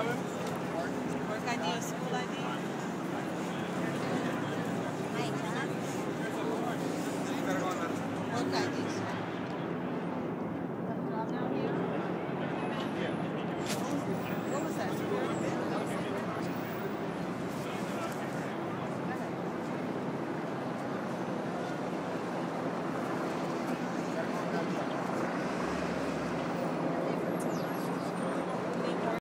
Robin?